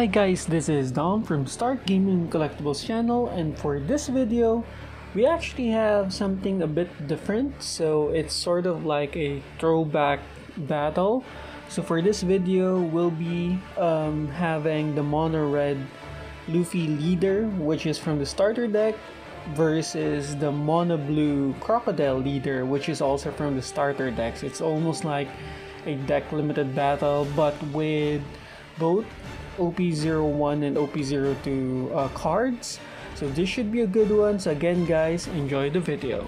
Hi guys, this is Dom from Stark Gaming Collectibles channel and for this video, we actually have something a bit different. So it's sort of like a throwback battle. So for this video, we'll be um, having the Mono Red Luffy leader, which is from the starter deck, versus the Mono Blue Crocodile leader, which is also from the starter decks. It's almost like a deck limited battle, but with both OP01 and OP02 uh, cards. So this should be a good one. So again guys, enjoy the video.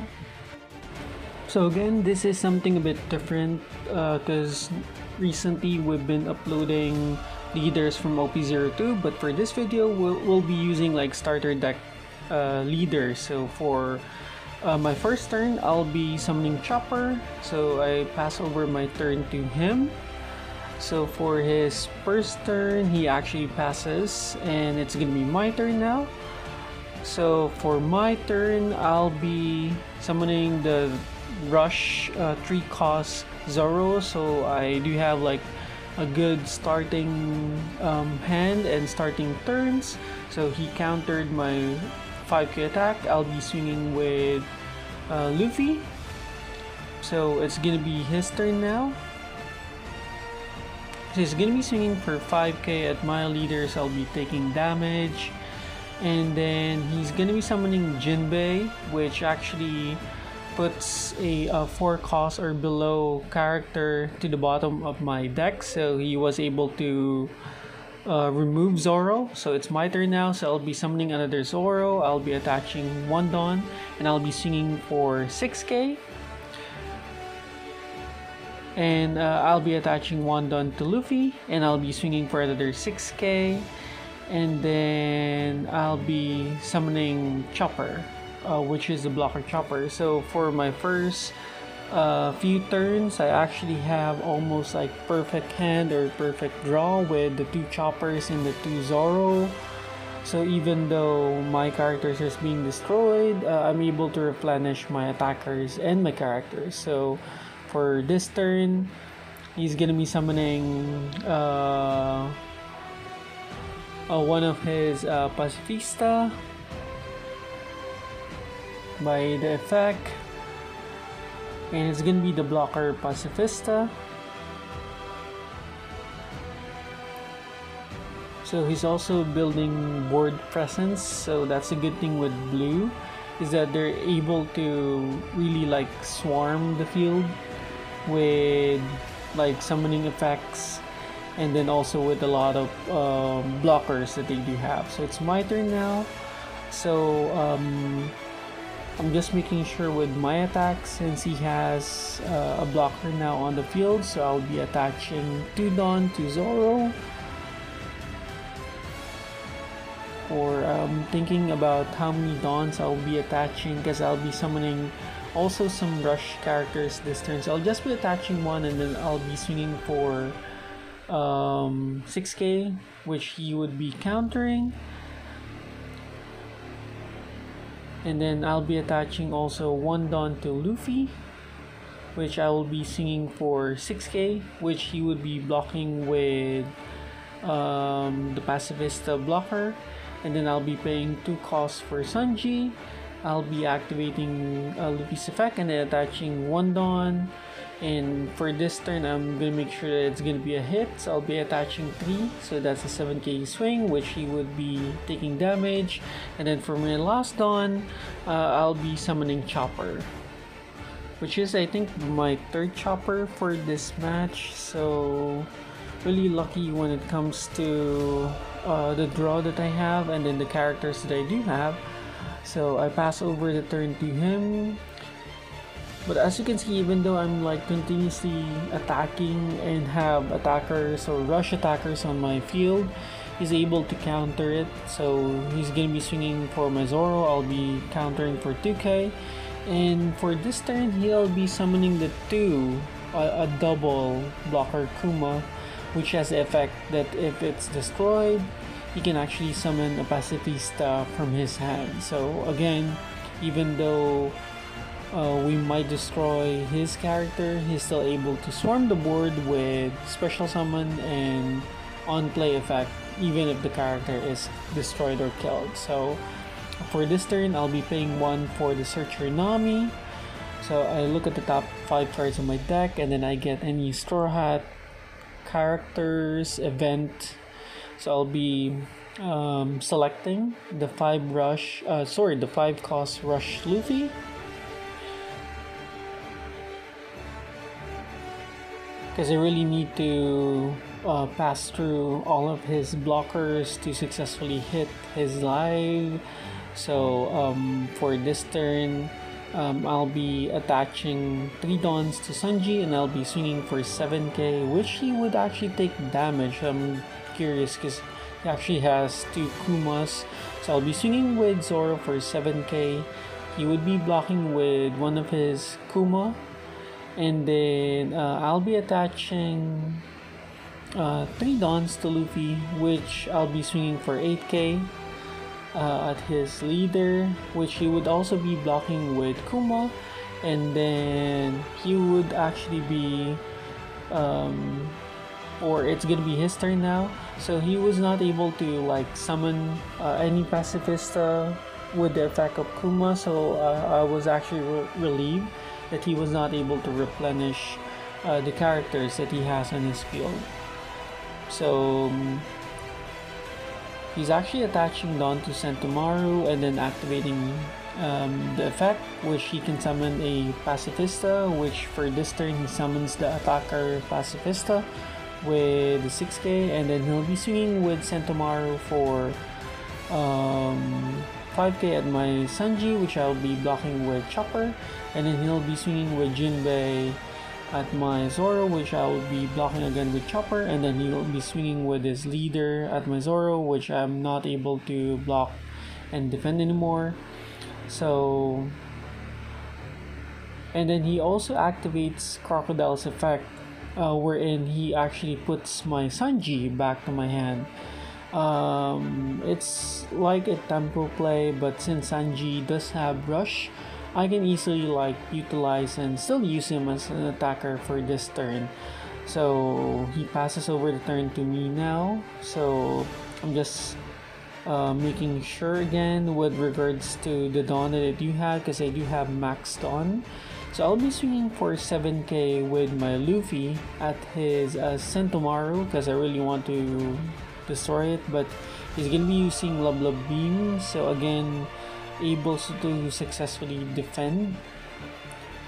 So again, this is something a bit different because uh, recently we've been uploading leaders from OP02 but for this video we'll, we'll be using like starter deck uh, leaders. So for uh, my first turn, I'll be summoning Chopper. So I pass over my turn to him. So for his first turn, he actually passes and it's gonna be my turn now. So for my turn, I'll be summoning the Rush uh, 3 cost Zoro. So I do have like a good starting um, hand and starting turns. So he countered my 5k attack. I'll be swinging with uh, Luffy. So it's gonna be his turn now. So he's gonna be swinging for 5k at my leaders. I'll be taking damage. And then he's gonna be summoning Jinbei, which actually puts a, a 4 cost or below character to the bottom of my deck. So he was able to uh, remove Zoro. So it's my turn now. So I'll be summoning another Zoro. I'll be attaching one Don. And I'll be swinging for 6k and uh, I'll be attaching one Don to Luffy and I'll be swinging for another 6k and then I'll be summoning Chopper uh, which is the blocker Chopper. So for my first uh, few turns I actually have almost like perfect hand or perfect draw with the two Choppers and the two Zoro so even though my characters is being destroyed uh, I'm able to replenish my attackers and my characters. So for this turn. He's gonna be summoning uh, uh, one of his uh, Pacifista by the effect. And it's gonna be the blocker Pacifista. So he's also building board presence so that's a good thing with blue is that they're able to really like swarm the field with like summoning effects and then also with a lot of um, blockers that they do have. So it's my turn now. So um, I'm just making sure with my attacks since he has uh, a blocker now on the field so I'll be attaching two Don to Zoro. Or um, thinking about how many Dons I'll be attaching because I'll be summoning also some rush characters this turn so I'll just be attaching one and then I'll be swinging for um, 6k which he would be countering. And then I'll be attaching also one Don to Luffy which I will be singing for 6k which he would be blocking with um, the Pacifista blocker. And then I'll be paying two costs for Sanji I'll be activating uh, Luffy's effect and then attaching one Don. And for this turn, I'm gonna make sure that it's gonna be a hit. So I'll be attaching three, so that's a 7k swing, which he would be taking damage. And then for my last Don, uh, I'll be summoning Chopper, which is I think my third Chopper for this match. So really lucky when it comes to uh, the draw that I have and then the characters that I do have. So I pass over the turn to him. But as you can see, even though I'm like continuously attacking and have attackers or rush attackers on my field, he's able to counter it. So he's gonna be swinging for my Zoro. I'll be countering for 2k. And for this turn, he'll be summoning the two, a, a double blocker Kuma, which has the effect that if it's destroyed, he can actually summon a pacifista from his hand. So again, even though uh, we might destroy his character, he's still able to swarm the board with special summon and on play effect even if the character is destroyed or killed. So for this turn, I'll be paying 1 for the Searcher Nami. So I look at the top 5 cards of my deck and then I get any Straw Hat, characters, event. So I'll be um, selecting the 5 rush, uh, sorry, the 5 cost rush Luffy. Because I really need to uh, pass through all of his blockers to successfully hit his live. So um, for this turn, um, I'll be attaching 3 Dons to Sanji and I'll be swinging for 7k, which he would actually take damage. I'm curious because he actually has 2 Kumas. So I'll be swinging with Zoro for 7k. He would be blocking with one of his Kuma. And then uh, I'll be attaching uh, 3 Dons to Luffy, which I'll be swinging for 8k uh, at his leader, which he would also be blocking with Kuma, and then he would actually be, um, or it's gonna be his turn now. So he was not able to like summon uh, any pacifista with the effect of Kuma, so uh, I was actually re- relieved that he was not able to replenish uh, the characters that he has on his field. So um, he's actually attaching Don to Sentomaru and then activating um, the effect, which he can summon a Pacifista, which for this turn he summons the attacker Pacifista with the 6k, and then he'll be swinging with Sentomaru for um, 5k at my Sanji, which I'll be blocking with Chopper, and then he'll be swinging with Jinbei at my Zoro, which I will be blocking again with Chopper, and then he'll be swinging with his leader at my Zoro, which I'm not able to block and defend anymore. So, and then he also activates Crocodile's effect, uh, wherein he actually puts my Sanji back to my hand. Um, it's like a tempo play, but since Sanji does have Rush, I can easily like utilize and still use him as an attacker for this turn. So he passes over the turn to me now. So I'm just uh, making sure again with regards to the Don that do have because I do have Max Don. So I'll be swinging for 7k with my Luffy at his uh, Sentomaru because I really want to destroy it. But he's gonna be using Love Beam. So again, able to successfully defend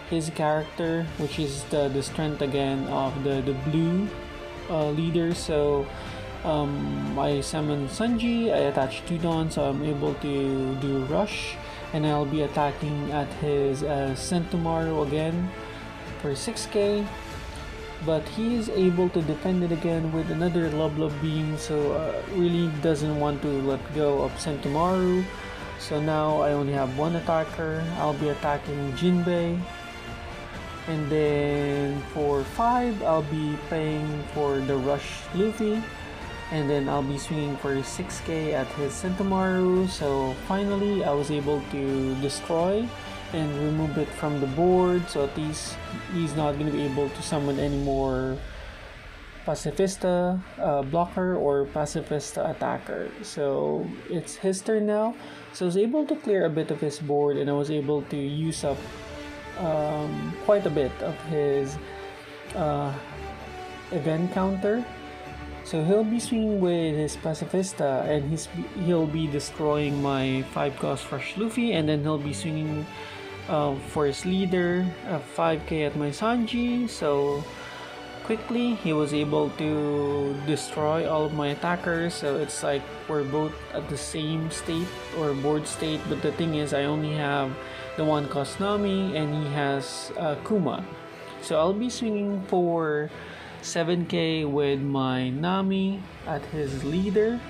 his character, which is the, the strength again of the, the blue uh, leader. So um, I summon Sanji, I attach Don, so I'm able to do Rush, and I'll be attacking at his uh, Sentomaru again for 6k. But he is able to defend it again with another Love Beam, so uh, really doesn't want to let go of Sentomaru. So now I only have one attacker. I'll be attacking Jinbei. And then for 5, I'll be playing for the Rush Luffy. And then I'll be swinging for 6k at his Sentomaru. So finally, I was able to destroy and remove it from the board. So at least he's not going to be able to summon any more pacifista uh, blocker or pacifista attacker. So it's his turn now. So I was able to clear a bit of his board and I was able to use up um, quite a bit of his uh, event counter. So he'll be swinging with his pacifista and he's he'll be destroying my 5 cost rush Luffy and then he'll be swinging uh, for his leader uh, 5k at my Sanji. So quickly. He was able to destroy all of my attackers. So it's like we're both at the same state or board state. But the thing is, I only have the one cost Nami and he has uh, Kuma. So I'll be swinging for 7k with my Nami at his leader.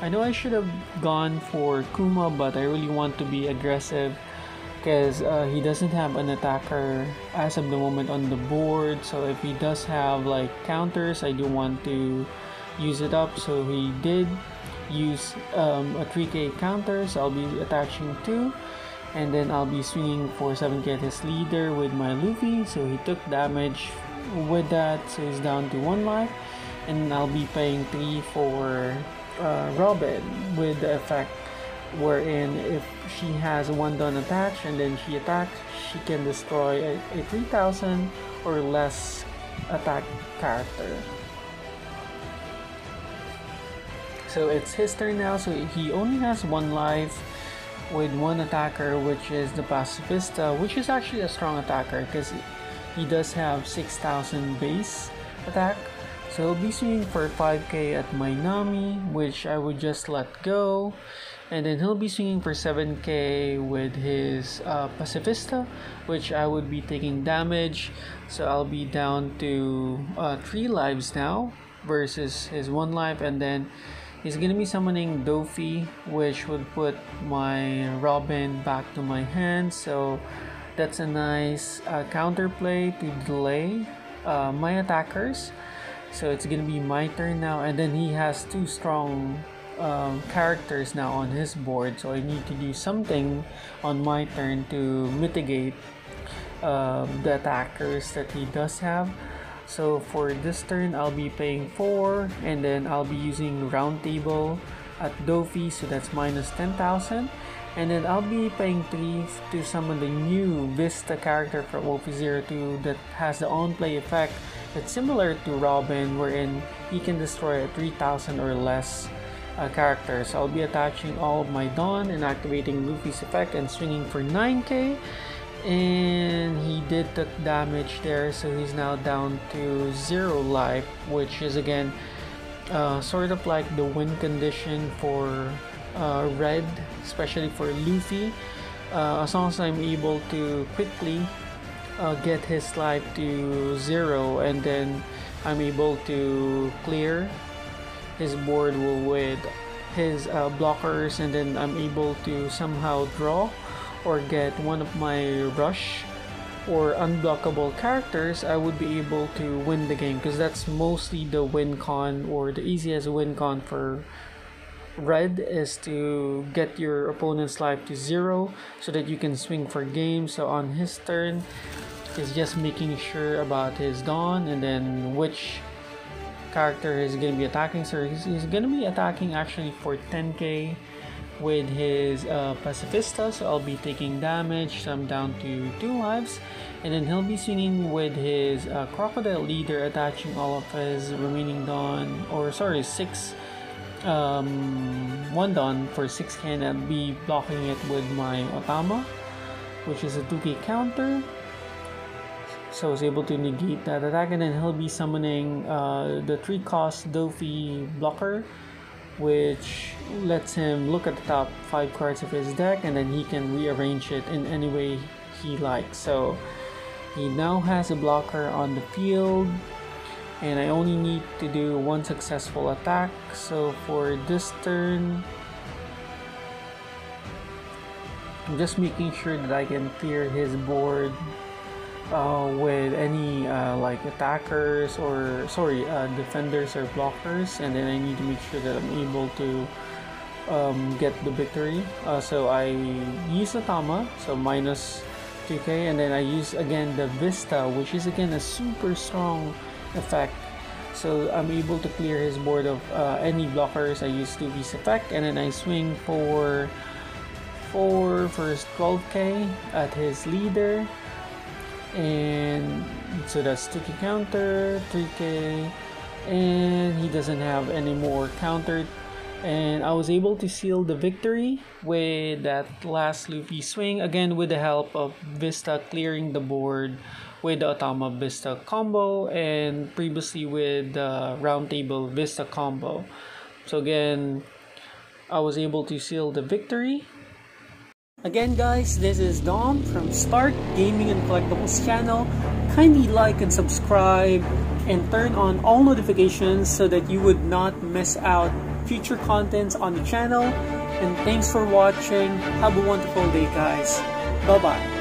I know I should have gone for Kuma, but I really want to be aggressive because uh, he doesn't have an attacker as of the moment on the board. So if he does have like counters I do want to use it up. So he did use um, a 3k counter so I'll be attaching two. And then I'll be swinging for 7k at his leader with my Luffy. So he took damage with that so he's down to one life and I'll be paying 3 for uh, Robin with the effect wherein if she has one done attached and then she attacks, she can destroy a, a 3000 or less attack character. So it's his turn now, so he only has one life with one attacker which is the Pacifista, which is actually a strong attacker because he does have 6000 base attack. So he'll be swinging for 5k at my Nami, which I would just let go. And then he'll be swinging for 7k with his uh, Pacifista, which I would be taking damage. So I'll be down to uh, 3 lives now versus his 1 life. And then he's gonna be summoning Dofi, which would put my Robin back to my hand. So that's a nice uh, counterplay to delay uh, my attackers. So it's gonna be my turn now, and then he has two strong um, characters now on his board, so I need to do something on my turn to mitigate um, the attackers that he does have. So for this turn, I'll be paying 4, and then I'll be using Round Table at Dofi, so that's minus 10,000. And then I'll be paying 3 to summon the new Vista character from OP02 that has the on-play effect that's similar to Robin, wherein he can destroy a 3000 or less uh, characters. I'll be attaching all of my Don and activating Luffy's effect and swinging for 9k. And he did the damage there, so he's now down to 0 life, which is again uh, sort of like the win condition for uh, Red, especially for Luffy. Uh, as long as I'm able to quickly uh, get his life to 0 and then I'm able to clear his board with his uh, blockers and then I'm able to somehow draw or get one of my rush or unblockable characters, I would be able to win the game because that's mostly the win con or the easiest win con for red is to get your opponent's life to zero so that you can swing for game. So on his turn, he's just making sure about his Don and then which character is going to be attacking. So he's, he's going to be attacking actually for 10k with his uh, Pacifista. So I'll be taking damage. So I'm down to 2 lives. And then he'll be swinging with his uh, Crocodile Leader, attaching all of his remaining Don, or sorry, 6 um, 1 Don for 6k. And I'll be blocking it with my Otama, which is a 2k counter so I was able to negate that attack and then he'll be summoning uh, the 3 cost Dofi blocker which lets him look at the top 5 cards of his deck and then he can rearrange it in any way he likes so he now has a blocker on the field and I only need to do one successful attack. So for this turn I'm just making sure that I can clear his board uh, with any uh, like attackers or sorry uh, defenders or blockers. And then I need to make sure that I'm able to um, get the victory. Uh, so I use Otama so minus 2k and then I use again the Vista which is again a super strong effect. So I'm able to clear his board of uh, any blockers I use 2V's effect and then I swing for 4 first 12k at his leader and so that's 2k counter 3k and he doesn't have any more countered and I was able to seal the victory with that last Luffy swing again with the help of Vista clearing the board with the Otama Vista combo and previously with the Roundtable Vista combo so again I was able to seal the victory Again guys, this is Dom from Stark Gaming and Collectibles channel. Kindly like and subscribe and turn on all notifications so that you would not miss out future contents on the channel. And thanks for watching. Have a wonderful day guys. Bye bye.